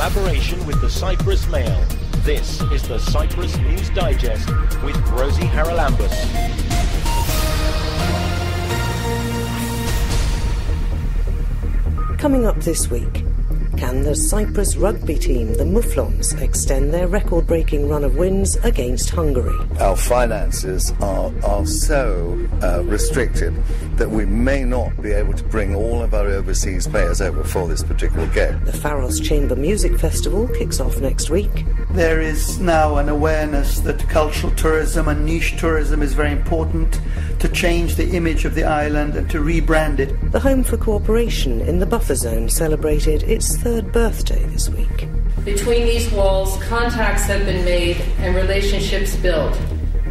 collaboration with the Cyprus Mail. This is the Cyprus News Digest with Rosie Charalambous. Coming up this week, can the Cyprus rugby team, the Mouflons, extend their record breaking run of wins against Hungary? Our finances are, are so uh, restricted that we may not be able to bring all of our overseas players over for this particular game. The Pharos Chamber Music Festival kicks off next week. There is now an awareness that cultural tourism and niche tourism is very important to change the image of the island and to rebrand it. The Home for Cooperation in the buffer zone celebrated its third birthday this week. Between these walls, contacts have been made and relationships built,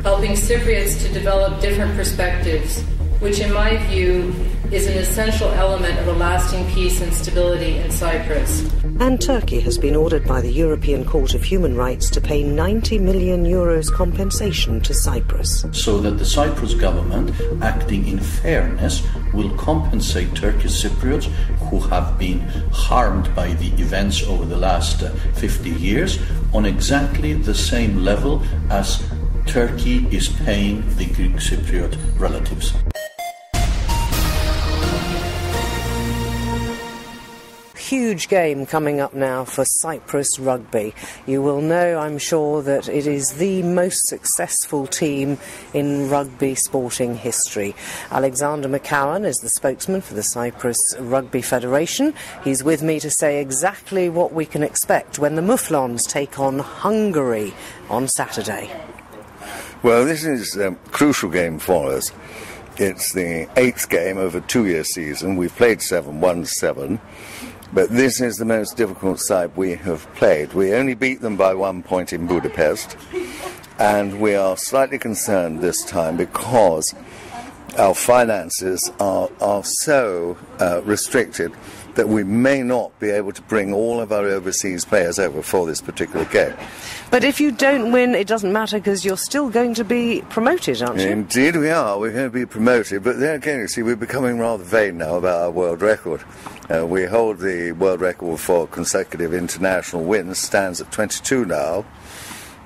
helping Cypriots to develop different perspectives, which, in my view, is an essential element of a lasting peace and stability in Cyprus. And Turkey has been ordered by the European Court of Human Rights to pay 90 million euros compensation to Cyprus. So that the Cyprus government, acting in fairness, will compensate Turkish Cypriots who have been harmed by the events over the last uh, 50 years on exactly the same level as Turkey is paying the Greek Cypriot relatives. Huge game coming up now for Cyprus Rugby. You will know, I'm sure, that it is the most successful team in rugby sporting history. Alexander McCowan is the spokesman for the Cyprus Rugby Federation. He's with me to say exactly what we can expect when the Mouflons take on Hungary on Saturday. Well, this is a crucial game for us. It's the eighth game over a two-year season. We've played seven, won seven. But this is the most difficult side we have played. We only beat them by one point in Budapest, and we are slightly concerned this time because our finances are, are so uh, restricted that we may not be able to bring all of our overseas players over for this particular game. But if you don't win, it doesn't matter because you're still going to be promoted, aren't you? Indeed, we are. We're going to be promoted. But then again, you see, we're becoming rather vain now about our world record. Uh, we hold the world record for consecutive international wins, stands at 22 now.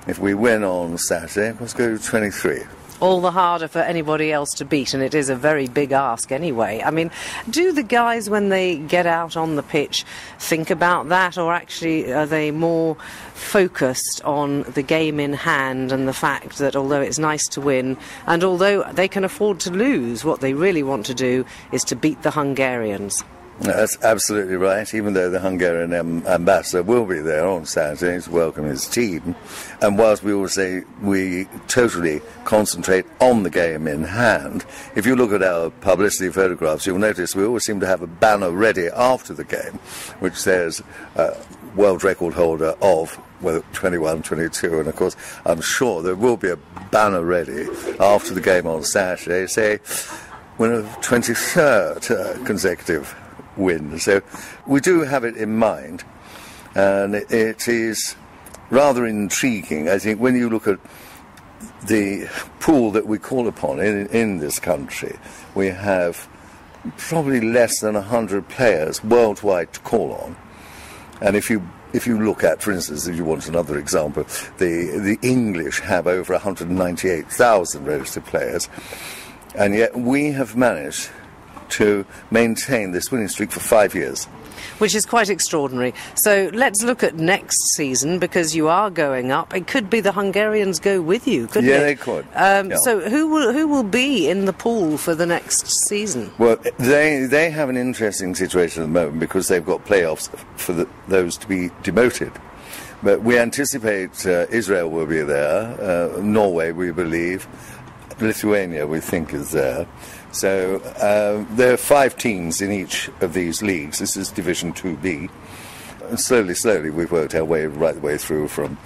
If we win on Saturday, let's go to 23 all the harder for anybody else to beat, and it is a very big ask anyway. I mean, do the guys, when they get out on the pitch, think about that, or actually are they more focused on the game in hand and the fact that although it's nice to win, and although they can afford to lose, what they really want to do is to beat the Hungarians? That's absolutely right, even though the Hungarian ambassador will be there on Saturday to welcome his team. And whilst we all say we totally concentrate on the game in hand, if you look at our publicity photographs, you'll notice we always seem to have a banner ready after the game, which says uh, world record holder of well, 21, 22, and of course, I'm sure there will be a banner ready after the game on Saturday, say, winner of 23rd uh, consecutive win. So we do have it in mind, and it is rather intriguing. I think when you look at the pool that we call upon in, in this country, we have probably less than 100 players worldwide to call on. And if you if you look at, for instance, if you want another example, the the English have over 198,000 registered players, and yet we have managed to maintain this winning streak for five years. Which is quite extraordinary. So let's look at next season because you are going up. It could be the Hungarians go with you, couldn't yeah, it? Yeah, they could. Um, yeah. So who will who will be in the pool for the next season? Well, they they have an interesting situation at the moment because they've got playoffs for the, those to be demoted. But we anticipate uh, Israel will be there, uh, Norway, we believe, Lithuania, we think, is there. So uh, there are five teams in each of these leagues. This is Division 2B. And slowly, slowly, we've worked our way right the way through from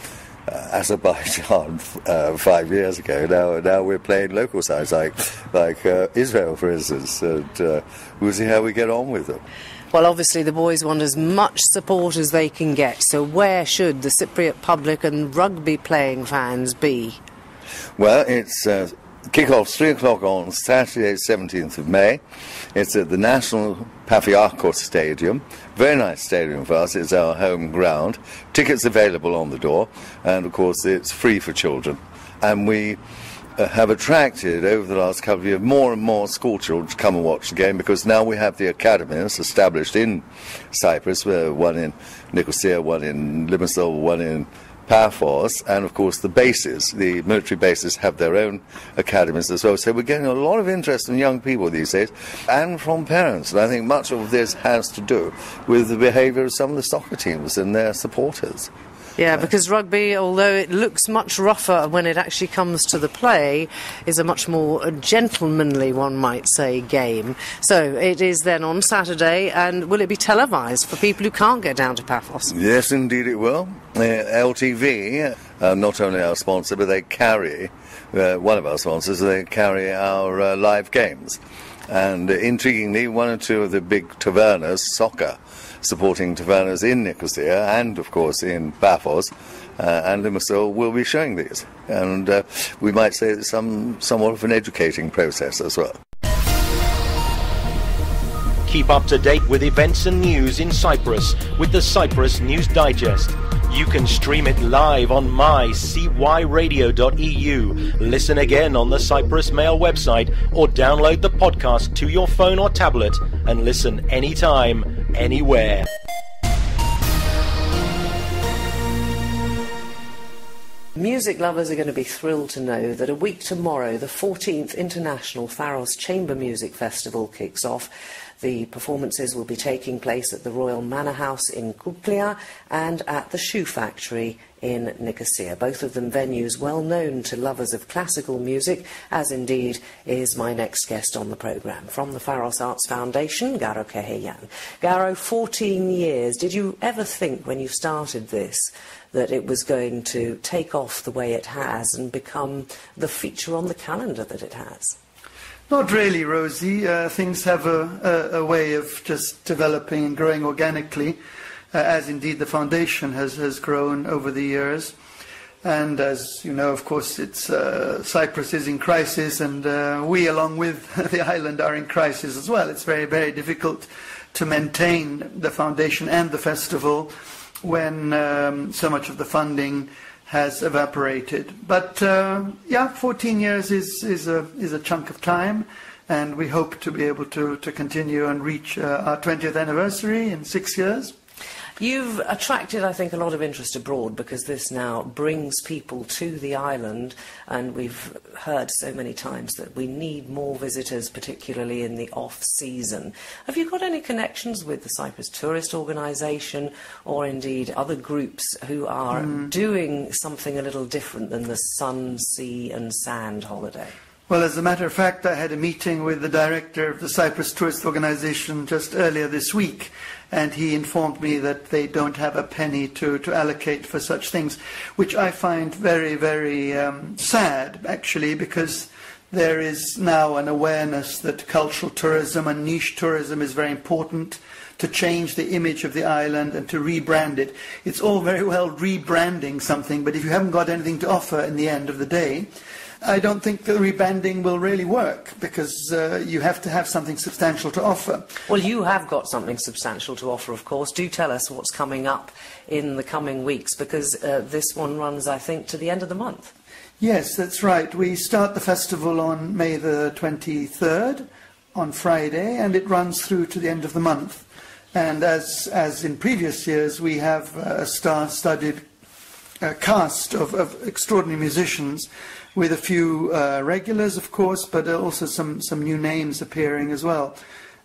uh, Azerbaijan uh, five years ago. Now, now we're playing local sides like like uh, Israel, for instance, and uh, we'll see how we get on with them. Well, obviously, the boys want as much support as they can get. So, where should the Cypriot public and rugby playing fans be? Well, it's uh, Kick-off's 3 o'clock on Saturday, 17th of May. It's at the National Pafiakos Stadium. Very nice stadium for us. It's our home ground. Tickets available on the door. And, of course, it's free for children. And we uh, have attracted over the last couple of years more and more school children to come and watch the game because now we have the academies established in Cyprus, one in Nicosia, one in Limassol, one in Paphos, and of course the bases, the military bases have their own academies as well. So we're getting a lot of interest from young people these days and from parents. And I think much of this has to do with the behaviour of some of the soccer teams and their supporters. Yeah, because rugby, although it looks much rougher when it actually comes to the play, is a much more gentlemanly, one might say, game. So it is then on Saturday, and will it be televised for people who can't get down to Paphos? Yes, indeed it will. Uh, LTV, uh, not only our sponsor, but they carry, uh, one of our sponsors, they carry our uh, live games. And uh, intriguingly, one or two of the big tavernas, soccer, supporting tavernas in Nicosia and, of course, in Paphos uh, and Limassol will be showing these. And uh, we might say it's some, somewhat of an educating process as well. Keep up to date with events and news in Cyprus with the Cyprus News Digest. You can stream it live on mycyradio.eu, listen again on the Cyprus Mail website, or download the podcast to your phone or tablet and listen anytime, anywhere. Music lovers are going to be thrilled to know that a week tomorrow, the 14th International Pharos Chamber Music Festival kicks off. The performances will be taking place at the Royal Manor House in Kuklia and at the Shoe Factory in Nicosia. Both of them venues well known to lovers of classical music, as indeed is my next guest on the programme. From the Pharos Arts Foundation, Garo Keheyan. Garo, 14 years. Did you ever think when you started this that it was going to take off the way it has and become the feature on the calendar that it has? Not really, Rosie. Uh, things have a, a, a, way of just developing and growing organically, uh, as indeed the foundation has, has grown over the years. And as you know, of course, it's, uh, Cyprus is in crisis, and uh, we, along with the island, are in crisis as well. It's very, very difficult to maintain the foundation and the festival when um, so much of the funding has evaporated. But uh, yeah, 14 years is, is, a, is a chunk of time, and we hope to be able to, to continue and reach uh, our 20th anniversary in six years. You've attracted, I think, a lot of interest abroad because this now brings people to the island, and we've heard so many times that we need more visitors, particularly in the off season. Have you got any connections with the Cyprus Tourist Organisation or indeed other groups who are mm. doing something a little different than the sun, sea, and sand holiday? Well, as a matter of fact, I had a meeting with the director of the Cyprus Tourist Organization just earlier this week, and he informed me that they don't have a penny to, to allocate for such things, which I find very, very um, sad, actually, because there is now an awareness that cultural tourism and niche tourism is very important to change the image of the island and to rebrand it. It's all very well rebranding something, but if you haven't got anything to offer in the end of the day, I don't think the rebanding will really work because uh, you have to have something substantial to offer. Well, you have got something substantial to offer, of course. Do tell us what's coming up in the coming weeks because uh, this one runs, I think, to the end of the month. Yes, that's right. We start the festival on May the 23rd, on Friday, and it runs through to the end of the month. And as, as in previous years, we have a star studded uh, cast of, of extraordinary musicians with a few uh, regulars, of course, but also some, some new names appearing as well.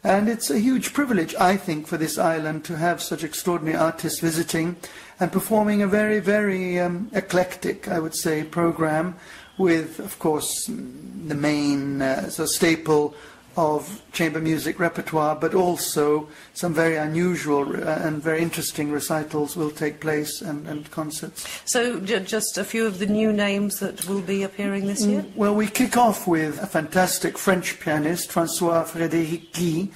And it's a huge privilege, I think, for this island to have such extraordinary artists visiting and performing a very, very um, eclectic, I would say, program with, of course, the main uh, so staple of chamber music repertoire, but also some very unusual uh, and very interesting recitals will take place and, and concerts. So, just a few of the new names that will be appearing this year? Mm, well, we kick off with a fantastic French pianist, Francois Frédéric Guy.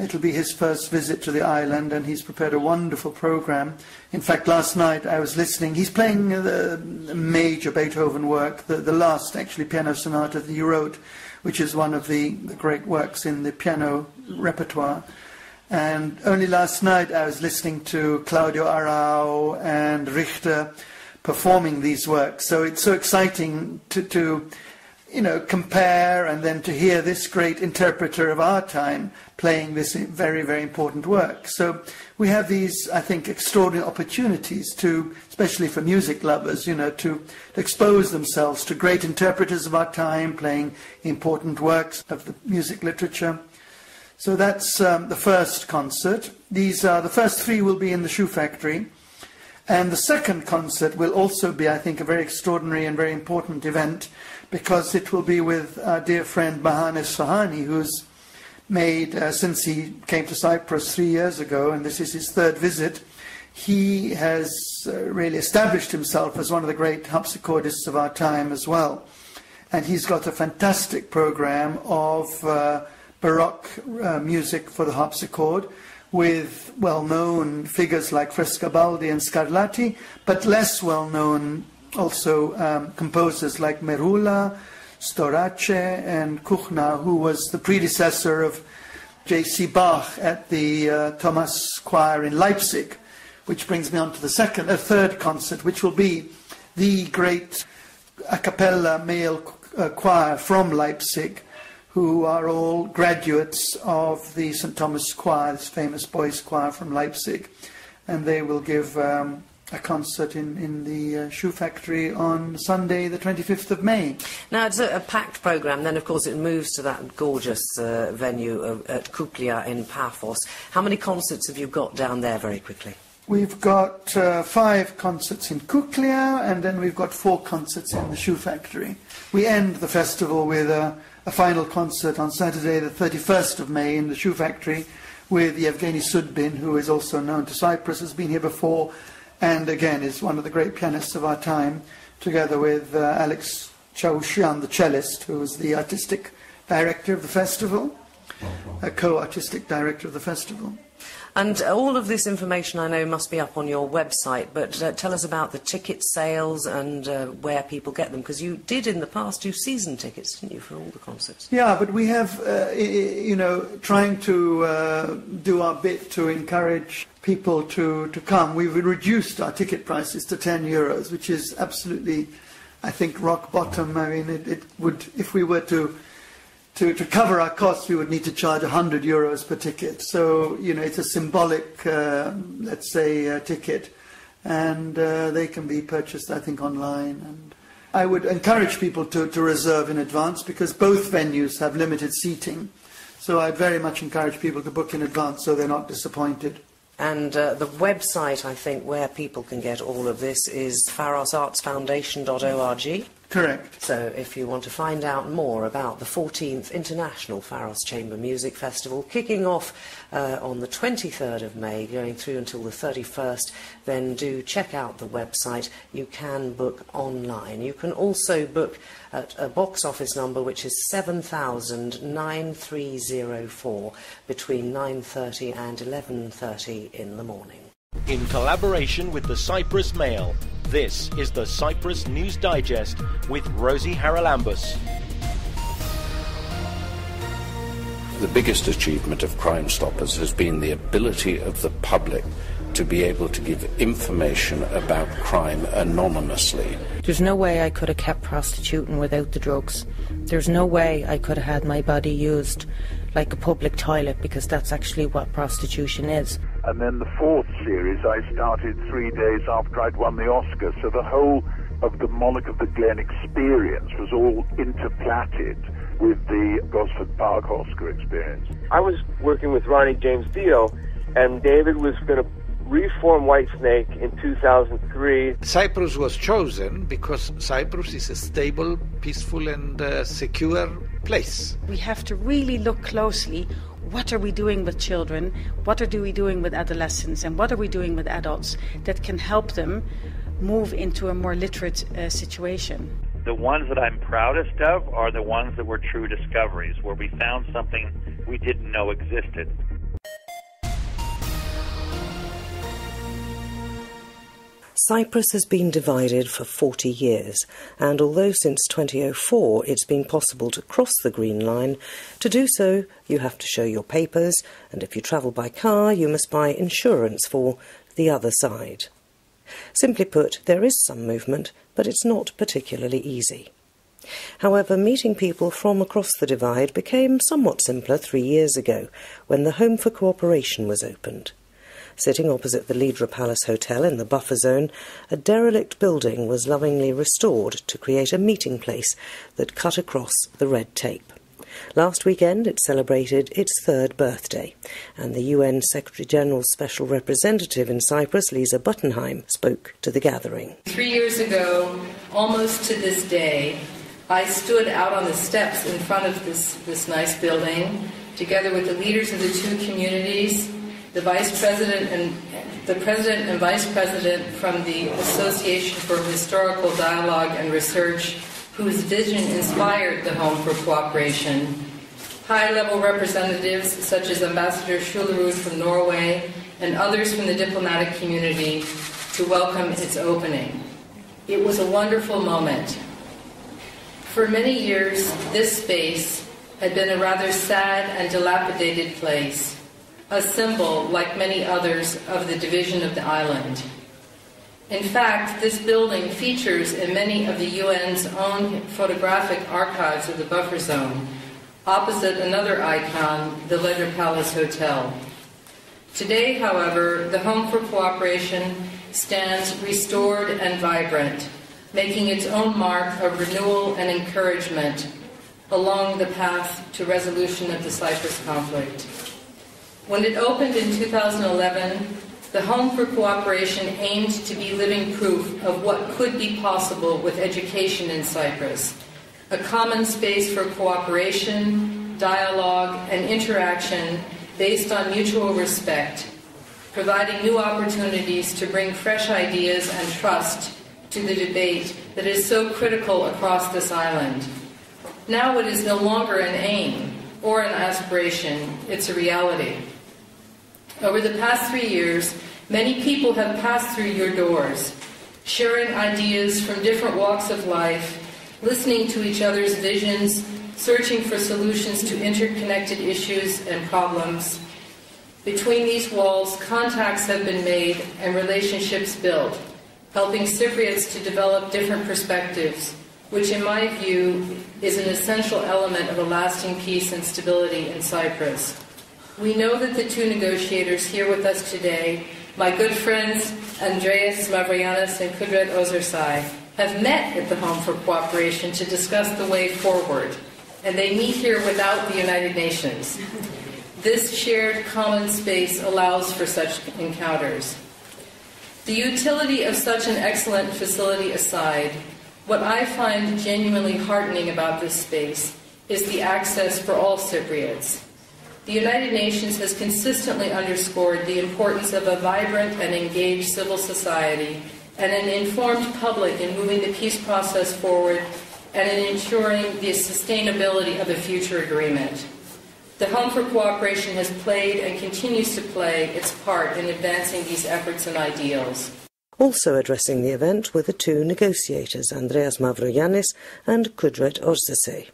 It'll be his first visit to the island, and he's prepared a wonderful program. In fact, last night I was listening. He's playing the major Beethoven work, the, the last actually piano sonata that he wrote, which is one of the, the great works in the piano repertoire. And only last night I was listening to Claudio Arrau and Richter performing these works. So it's so exciting to, to you know, compare and then to hear this great interpreter of our time playing this very, very important work. So we have these, I think, extraordinary opportunities to, especially for music lovers, you know, to, to expose themselves to great interpreters of our time playing important works of the music literature. So that's um, the first concert. These are, the first three will be in the Shoe Factory. And the second concert will also be, I think, a very extraordinary and very important event because it will be with our dear friend Mahan Esfahani, who's made, uh, since he came to Cyprus three years ago, and this is his third visit, he has uh, really established himself as one of the great harpsichordists of our time as well. And he's got a fantastic program of uh, Baroque uh, music for the harpsichord with well known figures like Frescobaldi and Scarlatti, but less well known also um, composers like Merula, Storace, and Kuhnau, who was the predecessor of J.C. Bach at the uh, Thomas Choir in Leipzig, which brings me on to the second, a third concert, which will be the great a cappella male uh, choir from Leipzig, who are all graduates of the St. Thomas Choir, this famous boys' choir from Leipzig, and they will give um, a concert in, in the uh, Shoe Factory on Sunday, the 25th of May. Now, it's a, a packed programme. Then, of course, it moves to that gorgeous uh, venue of, at Kuklia in Paphos. How many concerts have you got down there, very quickly? We've got uh, five concerts in Kuklia, and then we've got four concerts in the Shoe Factory. We end the festival with a, a final concert on Saturday, the 31st of May, in the Shoe Factory with Yevgeny Sudbin, who is also known to Cyprus, has been here before, and again is one of the great pianists of our time, together with uh, Alex Chaushian, the cellist, who was the artistic director of the festival, a co-artistic director of the festival. And all of this information I know must be up on your website, but uh, tell us about the ticket sales and uh, where people get them, because you did in the past do season tickets, didn't you, for all the concerts? Yeah, but we have, uh, you know, trying to uh, do our bit to encourage people to, to come. We've reduced our ticket prices to 10 euros, which is absolutely, I think, rock bottom. I mean, it, it would, if we were to to, to cover our costs, we would need to charge 100 euros per ticket. So, you know, it's a symbolic, uh, let's say, uh, ticket. And uh, they can be purchased, I think, online. And I would encourage people to, to reserve in advance because both venues have limited seating. So I'd very much encourage people to book in advance so they're not disappointed. And uh, the website, I think, where people can get all of this is pharosartsfoundation.org. Correct. So if you want to find out more about the 14th International Pharos Chamber Music Festival, kicking off uh, on the 23rd of May, going through until the 31st, then do check out the website. You can book online. You can also book at a box office number which is 709304 between 9.30 and 11.30 in the morning. In collaboration with the Cyprus Mail, this is the Cyprus News Digest with Rosie Charalambous. The biggest achievement of Crime Stoppers has been the ability of the public to be able to give information about crime anonymously. There's no way I could have kept prostituting without the drugs. There's no way I could have had my body used like a public toilet because that's actually what prostitution is. And then the fourth series I started three days after I'd won the Oscar. So the whole of the Monarch of the Glen experience was all interplatted with the Gosford Park Oscar experience. I was working with Ronnie James Dio, and David was going to reform Whitesnake in 2003. Cyprus was chosen because Cyprus is a stable, peaceful, and uh, secure place. We have to really look closely what are we doing with children, what are we doing with adolescents, and what are we doing with adults that can help them move into a more literate uh, situation. The ones that I'm proudest of are the ones that were true discoveries, where we found something we didn't know existed. Cyprus has been divided for 40 years, and although since 2004 it's been possible to cross the Green Line, to do so you have to show your papers, and if you travel by car, you must buy insurance for the other side. Simply put, there is some movement, but it's not particularly easy. However, meeting people from across the divide became somewhat simpler three years ago when the Home for Cooperation was opened. Sitting opposite the Ledra Palace Hotel in the buffer zone, a derelict building was lovingly restored to create a meeting place that cut across the red tape. Last weekend it celebrated its third birthday, and the UN Secretary General's Special Representative in Cyprus, Lisa Buttenheim, spoke to the gathering. Three years ago, almost to this day, I stood out on the steps in front of this, this nice building, together with the leaders of the two communities the vice president and the president and vice president from the Association for Historical Dialogue and Research, whose vision inspired the Home for Cooperation, high-level representatives such as Ambassador Schulerud from Norway and others from the diplomatic community to welcome its opening. It was a wonderful moment. For many years, this space had been a rather sad and dilapidated place a symbol, like many others, of the division of the island. In fact, this building features in many of the UN's own photographic archives of the buffer zone, opposite another icon, the Ledra Palace Hotel. Today, however, the Home for Cooperation stands restored and vibrant, making its own mark of renewal and encouragement along the path to resolution of the Cyprus conflict. When it opened in 2011, the Home for Cooperation aimed to be living proof of what could be possible with education in Cyprus, a common space for cooperation, dialogue, and interaction based on mutual respect, providing new opportunities to bring fresh ideas and trust to the debate that is so critical across this island. Now it is no longer an aim or an aspiration, it's a reality. Over the past three years, many people have passed through your doors, sharing ideas from different walks of life, listening to each other's visions, searching for solutions to interconnected issues and problems. Between these walls, contacts have been made and relationships built, helping Cypriots to develop different perspectives, which, in my view, is an essential element of a lasting peace and stability in Cyprus. We know that the two negotiators here with us today, my good friends Andreas Mavroyiannis and Kudret Ozersay, have met at the Home for Cooperation to discuss the way forward, and they meet here without the United Nations. This shared common space allows for such encounters. The utility of such an excellent facility aside, what I find genuinely heartening about this space is the access for all Cypriots. The United Nations has consistently underscored the importance of a vibrant and engaged civil society and an informed public in moving the peace process forward and in ensuring the sustainability of a future agreement. The Home for Cooperation has played and continues to play its part in advancing these efforts and ideals. Also addressing the event were the two negotiators, Andreas Mavroyiannis and Kudret Ozersay.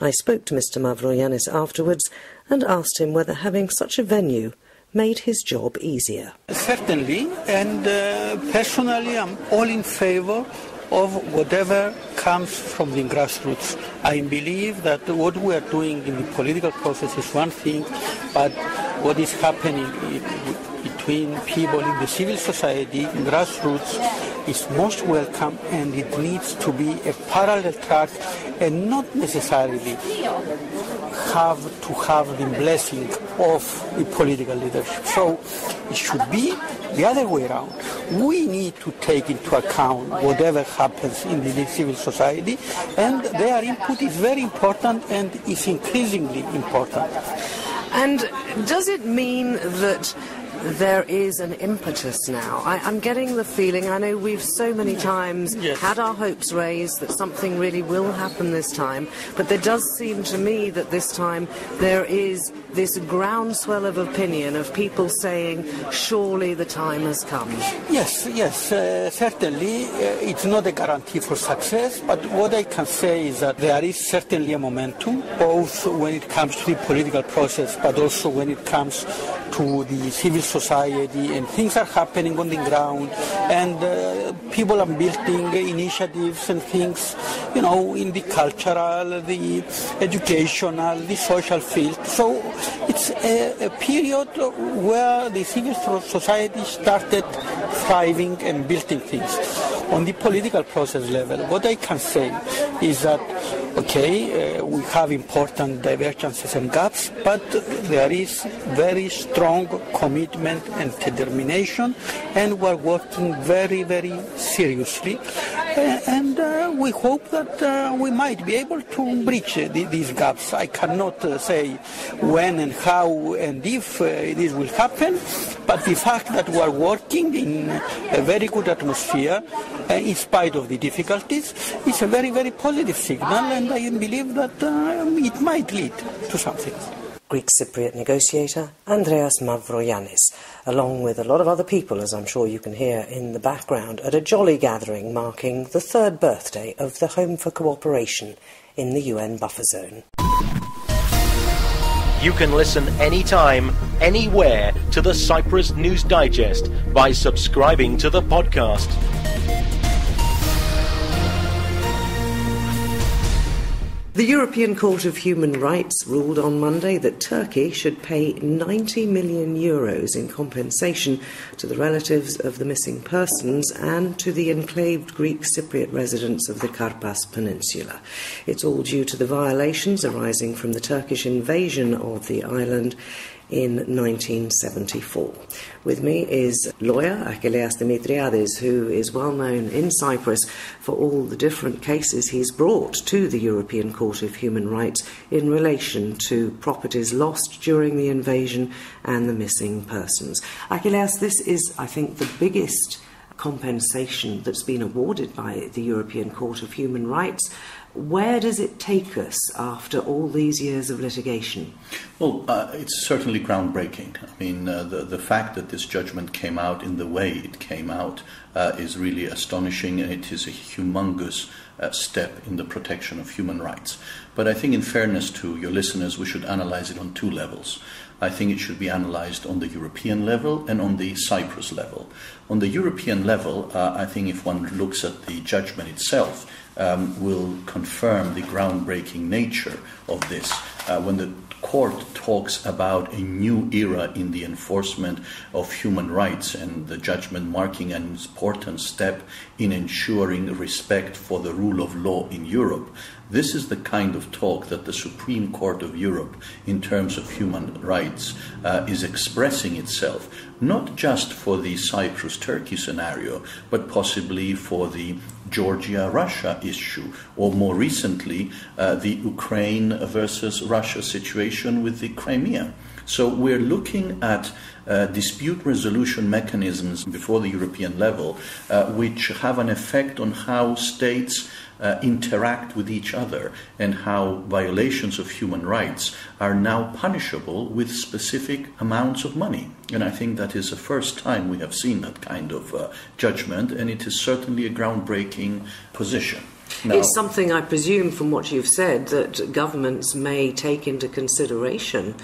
I spoke to Mr. Mavroyiannis afterwards and asked him whether having such a venue made his job easier. Certainly, and uh, personally, I'm all in favor of whatever comes from the grassroots. I believe that what we are doing in the political process is one thing, but what is happening between people in the civil society, grassroots, is most welcome and it needs to be a parallel track and not necessarily have to have the blessing of the political leadership. So it should be the other way around. We need to take into account whatever happens in the civil society and their input is very important and is increasingly important. And does it mean that there is an impetus now. I, am getting the feeling, I know we've so many times yes. had our hopes raised that something really will happen this time, but there does seem to me that this time there is this groundswell of opinion of people saying, surely the time has come. Yes, yes, uh, certainly. Uh, it's not a guarantee for success, but what I can say is that there is certainly a momentum, both when it comes to the political process, but also when it comes to the civil society, and things are happening on the ground, and uh, people are building initiatives and things, you know, in the cultural, the educational, the social field. So it's a, a period where the civil society started thriving and building things. On the political process level, what I can say is that Okay, uh, we have important divergences and gaps, but there is very strong commitment and determination, and we're working very, very seriously. Uh, and uh, we hope that uh, we might be able to bridge these gaps. I cannot uh, say when and how and if uh, this will happen, but the fact that we are working in a very good atmosphere, in spite of the difficulties, is a very, very positive signal and I believe that uh, it might lead to something. Greek Cypriot negotiator Andreas Mavroyiannis, along with a lot of other people, as I'm sure you can hear in the background, at a jolly gathering marking the third birthday of the Home for Cooperation in the UN buffer zone. You can listen anytime, anywhere to the Cyprus News Digest by subscribing to the podcast. The European Court of Human Rights ruled on Monday that Turkey should pay 90 million euros in compensation to the relatives of the missing persons and to the enclaved Greek Cypriot residents of the Karpas Peninsula. It's all due to the violations arising from the Turkish invasion of the island in 1974. With me is lawyer Achilleas Demetriades, who is well known in Cyprus for all the different cases he's brought to the European Court of Human Rights in relation to properties lost during the invasion and the missing persons. Achilleas, this is, I think, the biggest compensation that's been awarded by the European Court of Human Rights where does it take us after all these years of litigation? Well, uh, it's certainly groundbreaking. I mean, uh, the, the fact that this judgment came out in the way it came out uh, is really astonishing, and it is a humongous uh, step in the protection of human rights. But I think, in fairness to your listeners, we should analyze it on two levels. I think it should be analyzed on the European level and on the Cyprus level. On the European level, uh, I think if one looks at the judgment itself, um, will confirm the groundbreaking nature of this. Uh, when the court talks about a new era in the enforcement of human rights and the judgment marking an important step in ensuring respect for the rule of law in Europe, this is the kind of talk that the Supreme Court of Europe, in terms of human rights, uh, is expressing itself, not just for the Cyprus Turkey scenario, but possibly for the Georgia Russia issue, or more recently, uh, the Ukraine versus Russia situation with the Crimea. So we're looking at uh, dispute resolution mechanisms before the European level, uh, which have an effect on how states uh, interact with each other and how violations of human rights are now punishable with specific amounts of money. And I think that is the first time we have seen that kind of uh, judgment, and it is certainly a groundbreaking position. No. It's something I presume from what you've said that governments may take into consideration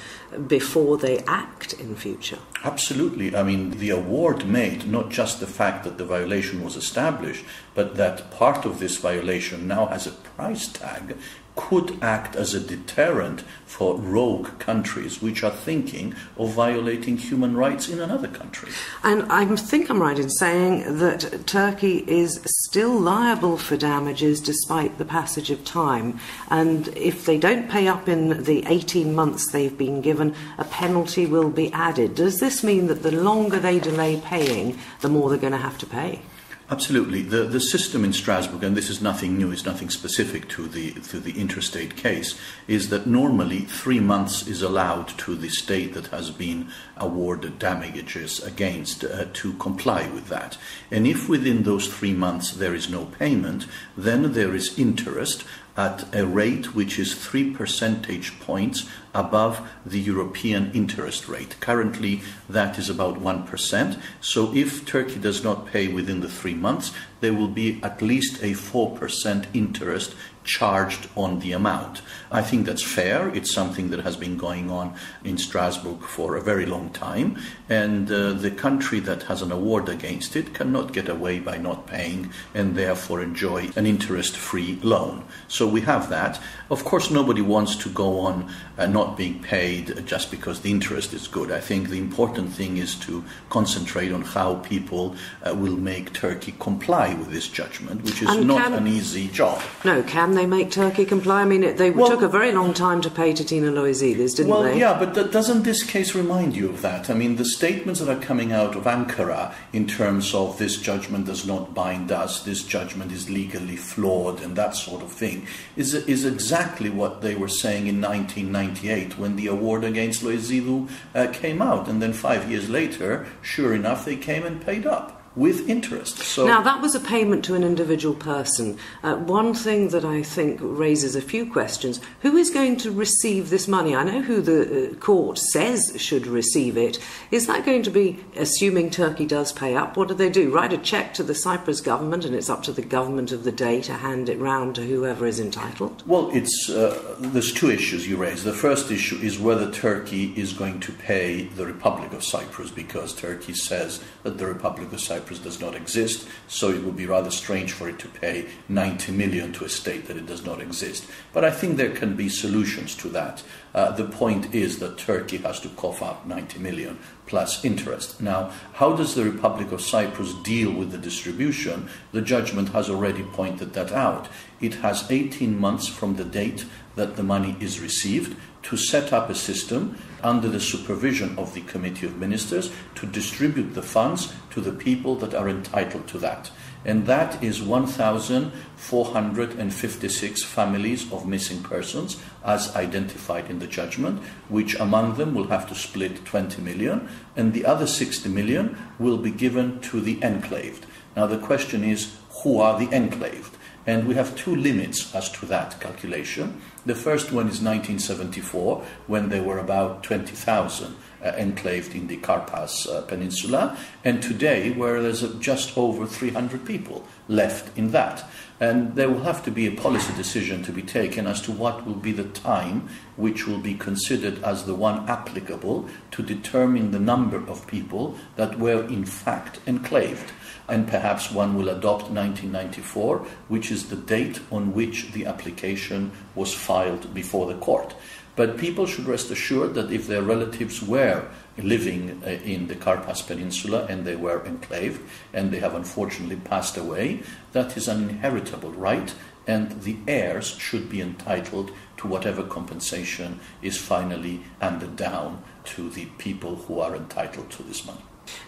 before they act in future. Absolutely. I mean, the award made not just the fact that the violation was established, but that part of this violation now has a price tag could act as a deterrent for rogue countries which are thinking of violating human rights in another country. And I think I'm right in saying that Turkey is still liable for damages despite the passage of time. And if they don't pay up in the 18 months they've been given, a penalty will be added. Does this mean that the longer they delay paying, the more they're going to have to pay? Absolutely. The, the system in Strasbourg, and this is nothing new, it's nothing specific to the, to the interstate case, is that normally three months is allowed to the state that has been awarded damages against uh, to comply with that. And if within those three months there is no payment, then there is interest at a rate which is three percentage points above the European interest rate. Currently, that is about 1%. So, if Turkey does not pay within the three months, there will be at least a 4% interest charged on the amount. I think that's fair. It's something that has been going on in Strasbourg for a very long time, and uh, the country that has an award against it cannot get away by not paying and therefore enjoy an interest free loan. So we have that. Of course, nobody wants to go on uh, not being paid just because the interest is good. I think the important thing is to concentrate on how people uh, will make Turkey comply with this judgment, which is And not can- an easy job. No, can they make Turkey comply? I mean, it, they Well- took a very long time to pay Tina Loizides, didn't well, they? Well, yeah, but th- doesn't this case remind you of that? I mean, the statements that are coming out of Ankara in terms of this judgment does not bind us, this judgment is legally flawed, and that sort of thing, is, is exactly what they were saying in 1998 when the award against Loizidou uh, came out. And then five years later, sure enough, they came and paid up with interest. So Now, that was a payment to an individual person. Uh, one thing that I think raises a few questions who is going to receive this money? I know who the uh, court says should receive it. Is that going to be, assuming Turkey does pay up, what do they do? Write a cheque to the Cyprus government, and it's up to the government of the day to hand it round to whoever is entitled? Well, it's uh, there's two issues you raise. The first issue is whether Turkey is going to pay the Republic of Cyprus because Turkey says that the Republic of Cyprus does not exist. So it would be rather strange for it to pay 90 million to a state that it does not exist. But I think there can be solutions to that. Uh, the point is that Turkey has to cough up 90 million plus interest. Now, how does the Republic of Cyprus deal with the distribution? The judgment has already pointed that out. It has 18 months from the date that the money is received to set up a system under the supervision of the Committee of Ministers to distribute the funds to the people that are entitled to that. And that is 1,456 families of missing persons as identified in the judgment, which among them will have to split 20 million, and the other 60 million will be given to the enclaved. Now, the question is who are the enclaved? And we have two limits as to that calculation. The first one is 1974, when there were about 20,000 uh, enclaved in the Karpas uh, Peninsula, and today, where there's just over 300 people left in that. And there will have to be a policy decision to be taken as to what will be the time which will be considered as the one applicable to determine the number of people that were in fact enclaved and perhaps one will adopt 1994, which is the date on which the application was filed before the court. But people should rest assured that if their relatives were living uh, in the Karpas Peninsula and they were enclaved and they have unfortunately passed away, that is an inheritable right and the heirs should be entitled to whatever compensation is finally handed down to the people who are entitled to this money.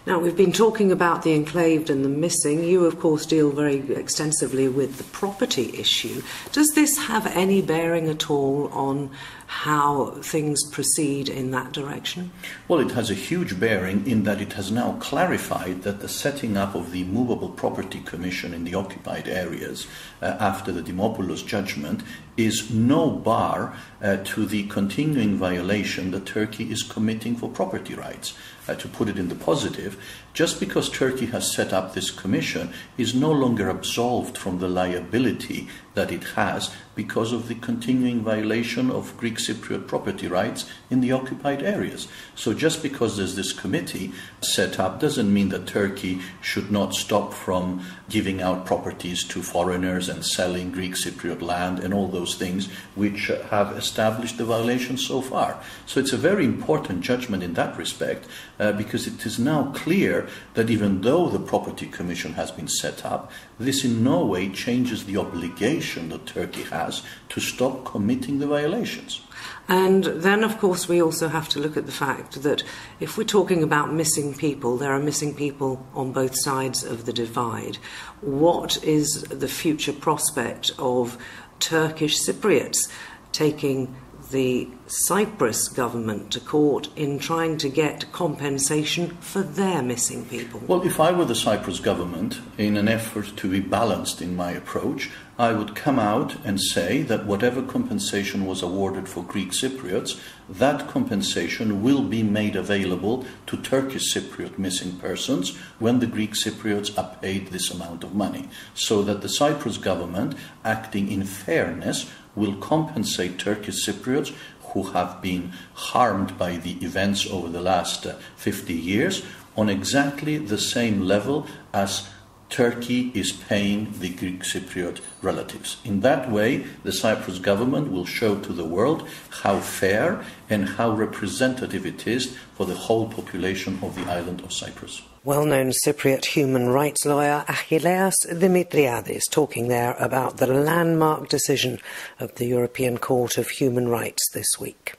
Now, we've been talking about the enclaved and the missing. You, of course, deal very extensively with the property issue. Does this have any bearing at all on how things proceed in that direction? Well, it has a huge bearing in that it has now clarified that the setting up of the Movable Property Commission in the occupied areas uh, after the Demopoulos judgment is no bar uh, to the continuing violation that Turkey is committing for property rights. Uh, to put it in the positive, just because Turkey has set up this commission is no longer absolved from the liability that it has because of the continuing violation of Greek Cypriot property rights in the occupied areas. So just because there's this committee set up doesn't mean that Turkey should not stop from giving out properties to foreigners and selling Greek Cypriot land and all those things which have established the violation so far. So it's a very important judgment in that respect uh, because it is now clear that even though the Property Commission has been set up, this in no way changes the obligation that Turkey has to stop committing the violations. And then, of course, we also have to look at the fact that if we're talking about missing people, there are missing people on both sides of the divide. What is the future prospect of Turkish Cypriots taking the Cyprus government to court in trying to get compensation for their missing people? Well, if I were the Cyprus government, in an effort to be balanced in my approach, I would come out and say that whatever compensation was awarded for Greek Cypriots, that compensation will be made available to Turkish Cypriot missing persons when the Greek Cypriots are paid this amount of money, so that the Cyprus government, acting in fairness, will compensate Turkish Cypriots who have been harmed by the events over the last uh, 50 years on exactly the same level as Turkey is paying the Greek Cypriot relatives. In that way, the Cyprus government will show to the world how fair and how representative it is for the whole population of the island of Cyprus. Well known Cypriot human rights lawyer Achilleas Demetriades talking there about the landmark decision of the European Court of Human Rights this week.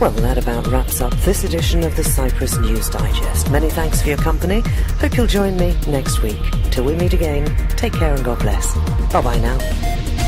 Well, that about wraps up this edition of the Cyprus News Digest. Many thanks for your company. Hope you'll join me next week. Till we meet again, take care and God bless. Bye bye now.